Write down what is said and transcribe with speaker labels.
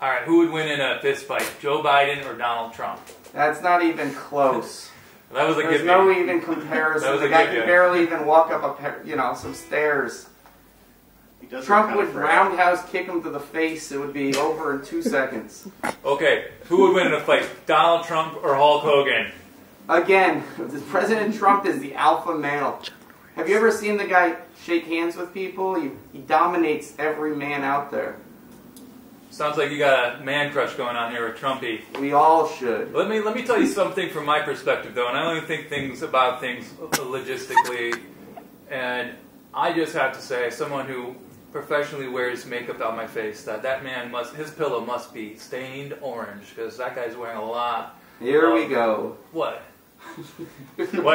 Speaker 1: All right, who would win in a fist fight, Joe Biden or Donald Trump?
Speaker 2: That's not even close.
Speaker 1: That was a
Speaker 2: There's
Speaker 1: good
Speaker 2: no
Speaker 1: one.
Speaker 2: even
Speaker 1: That
Speaker 2: comparison.
Speaker 1: was
Speaker 2: The guy
Speaker 1: good
Speaker 2: can
Speaker 1: guy.
Speaker 2: barely even walk up a pair, you know some stairs.
Speaker 3: He does
Speaker 2: Trump would roundhouse kick him to the face. It would be over in two seconds.
Speaker 1: Okay, who would win in a fight, Donald Trump or Hulk Hogan?
Speaker 2: Again, President Trump is the alpha male. Have you ever seen the guy shake hands with people? He, he dominates every man out there.
Speaker 1: Sounds like you got a man crush going on here with Trumpy.
Speaker 2: We all should.
Speaker 1: Let me let me tell you something from my perspective, though, and I only think things about things logistically. And I just have to say, as someone who professionally wears makeup on my face, that that man must his pillow must be stained orange because that guy's wearing a lot.
Speaker 2: Here we go.
Speaker 1: What? What?